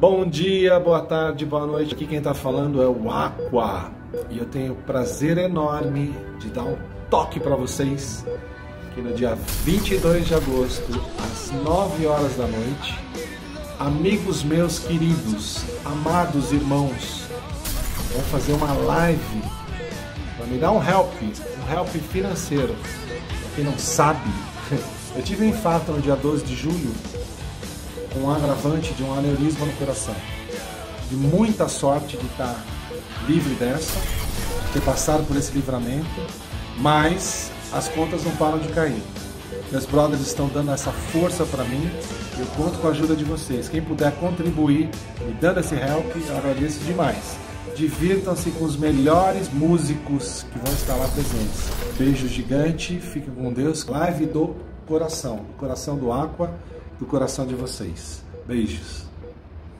Bom dia, boa tarde, boa noite. Aqui quem está falando é o Aqua. E eu tenho o prazer enorme de dar um toque para vocês que no dia 22 de agosto, às 9 horas da noite, amigos meus queridos, amados irmãos, vão fazer uma live para me dar um help, um help financeiro. Pra quem não sabe, eu tive um infarto no dia 12 de julho com um agravante de um aneurisma no coração. De muita sorte de estar livre dessa, de ter passado por esse livramento, mas as contas não param de cair. Meus brothers estão dando essa força para mim. Eu conto com a ajuda de vocês. Quem puder contribuir me dando esse help, eu agradeço demais. Divirtam-se com os melhores músicos que vão estar lá presentes. Beijo gigante, fiquem com Deus. Live do coração, do coração do Aqua, do coração de vocês. Beijos.